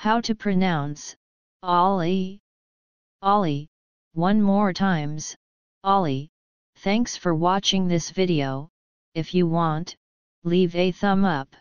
How to pronounce Olly? Olly, one more times, Olly. Thanks for watching this video, if you want, leave a thumb up.